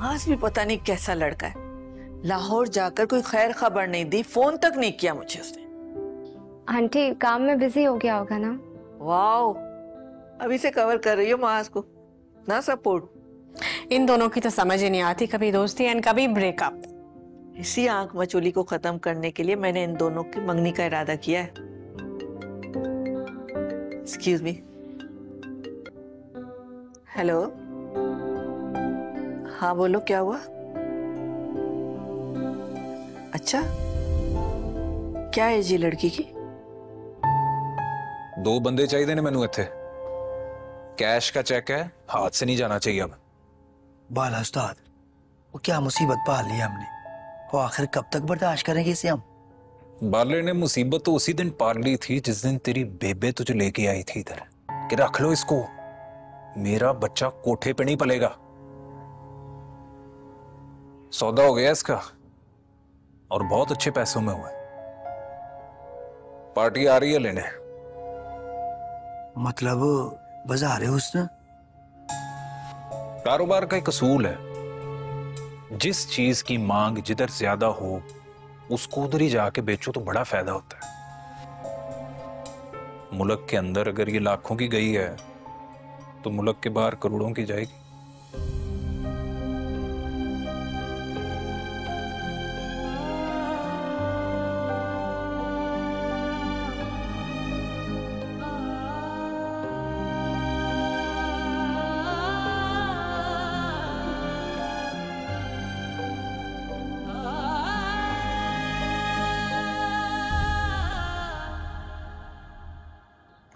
आज भी पता नहीं कैसा लड़का है। लाहौर जाकर कोई खैर खबर नहीं दी फ़ोन तक नहीं किया मुझे उसने। आंटी काम में बिज़ी हो गया होगा ना? वाओ अभी से कवर कर रही हो मास को। ना सपोर्ट इन दोनों की तो समझ ही नहीं आती कभी दोस्ती एंड कभी ब्रेकअप इसी आँख मचोली को खत्म करने के लिए मैंने इन दोनों की मंगनी का इरादा किया है। एक्सक्यूज मी हेलो हाँ बोलो क्या हुआ? अच्छा क्या है जी लड़की की? दो बंदे चाहिए ने मैनू इतने कैश का चेक है हाथ से नहीं जाना चाहिए अब। बाला उस्ताद वो क्या मुसीबत पाल ली हमने? वो आखिर कब तक बर्दाश्त करेंगे इसे हम? बाले ने मुसीबत तो उसी दिन पाल ली थी जिस दिन तेरी बेबे तुझे लेके आई थी इधर। कि रख लो इसको। मेरा बच्चा कोठे पे नहीं पलेगा। सौदा हो गया इसका। और बहुत अच्छे पैसों में हुआ पार्टी आ रही है लेने। मतलब बाज़ार है उसने? कारोबार का एक असूल है। जिस चीज़ की मांग जिधर ज़्यादा हो उसको उधर ही जाके बेचो तो बड़ा फ़ायदा होता है। मुल्क के अंदर अगर ये लाखों की गई है तो मुल्क के बाहर करोड़ों की जाएगी।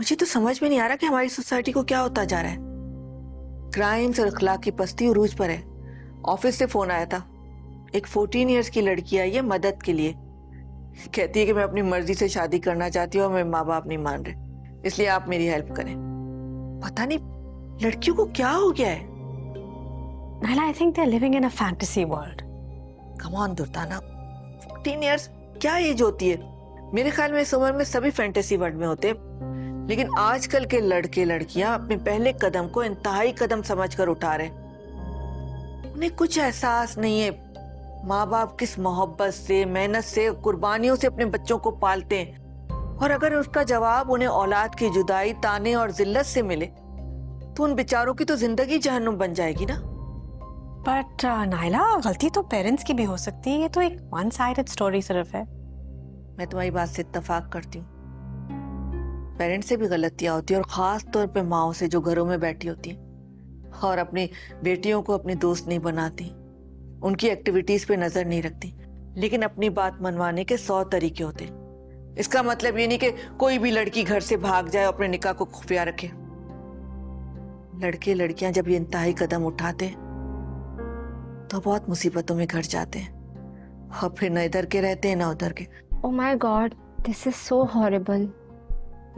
मुझे तो समझ में नहीं आ रहा कि हमारी सोसाइटी को क्या होता जा रहा है। क्राइम्स और अखलाक की पस्ती उरूज पर है। ऑफ़िस से फ़ोन आया था। एक 14 इयर्स की लड़की आई है मदद के लिए। कहती है कि मैं अपनी मर्ज़ी से शादी करना चाहती हूँ और मेरे माँ बाप नहीं मान रहे। इसलिए आप मेरी हेल्प करें। पता नहीं लड़कियों को क्या हो गया है? Naila, I think they're living in a fantasy world. Come on दुर्ताना 14 years क्या एज होती है? मेरे ख्याल में इस उम्र में सभी फैंटेसी वर्ल्ड में होते हैं। लेकिन आजकल के लड़के लड़कियाँ अपने पहले कदम को इंतहाई कदम समझकर उठा रहे उन्हें कुछ एहसास नहीं है। माँ बाप किस मोहब्बत से मेहनत से कुर्बानियों से अपने बच्चों को पालते हैं। और अगर उसका जवाब उन्हें औलाद की जुदाई ताने और जिल्लत से मिले तो उन बेचारों की तो ज़िंदगी जहन्नुम बन जाएगी ना? बट नाइला गलती तो पेरेंट्स की भी हो सकती है। ये तो एक वन साइडेड स्टोरी सिर्फ़ है। मैं तुम्हारी बात से इत्तेफाक करती हूँ। पेरेंट्स से भी गलतियाँ होती है और खास तौर पे माओ से जो घरों में बैठी होती हैं और अपनी बेटियों को अपनी दोस्त नहीं बनाती, उनकी एक्टिविटीज़ पे नज़र नहीं रखती, लेकिन अपनी बात मनवाने के सौ तरीके होते इसका मतलब ये नहीं कि कोई भी लड़की घर से भाग जाए अपने निकाह को खुफिया रखे। लड़के लड़कियाँ जब ये इंतहाई कदम उठाते तो बहुत मुसीबतों में घर जाते हैं। और फिर न इधर के रहते हैं, ना उधर के। ओ my God this is so horrible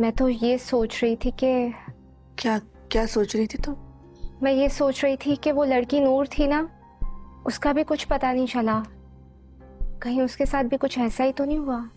मैं तो ये सोच रही थी कि क्या क्या सोच रही थी तुम तो? मैं ये सोच रही थी कि वो लड़की नूर थी ना उसका भी कुछ पता नहीं चला कहीं उसके साथ भी कुछ ऐसा ही तो नहीं हुआ